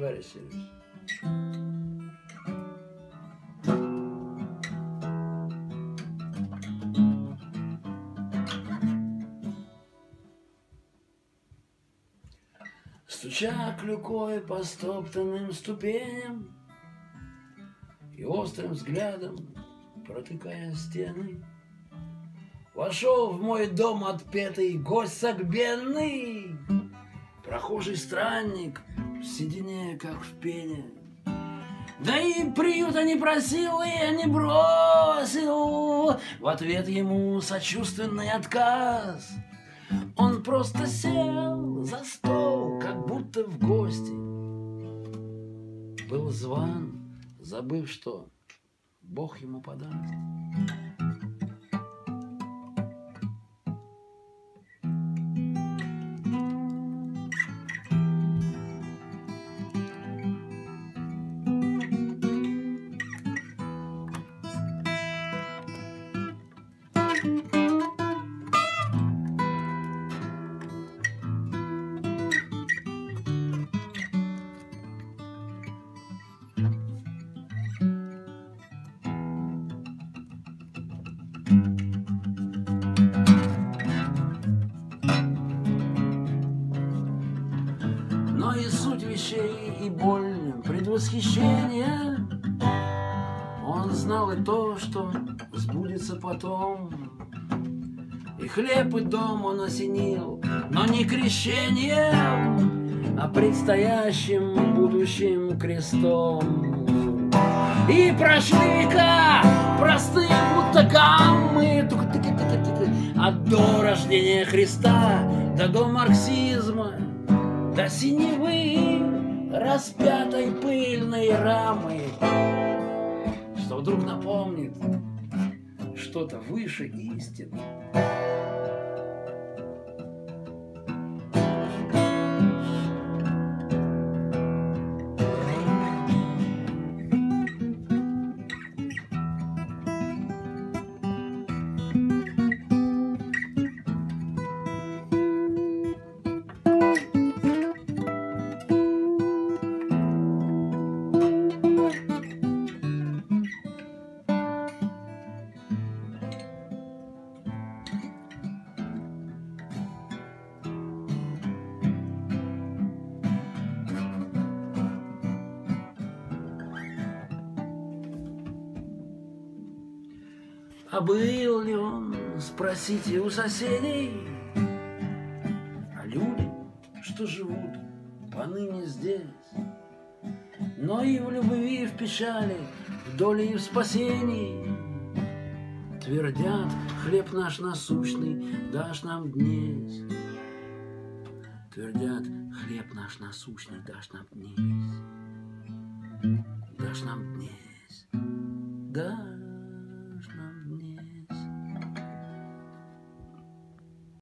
Very serious. Стуча клюкой по стоптанным ступеням И острым взглядом протыкая стены, Вошел в мой дом отпетый гость согбенный, Прохожий странник седине, как в пене. Да и приюта не просил, и не бросил. В ответ ему сочувственный отказ. Он просто сел за стол, как будто в гости. Был зван, забыв, что Бог ему подаст. Но вещей, и боль предвосхищения Он знал и то, что сбудется потом. И хлеб, и дом он осенил, но не крещением А предстоящим будущим крестом. И прошли века простые будто гаммы От до рождения Христа до до марксизма до синевы распятой пыльной рамы, что вдруг напомнит что-то выше истины. А был ли он, спросите у соседей, А люди, что живут поныне здесь, Но и в любви, и в печали, в доле и в спасении Твердят, хлеб наш насущный дашь нам днесь. Твердят, хлеб наш насущный дашь нам днесь. Дашь нам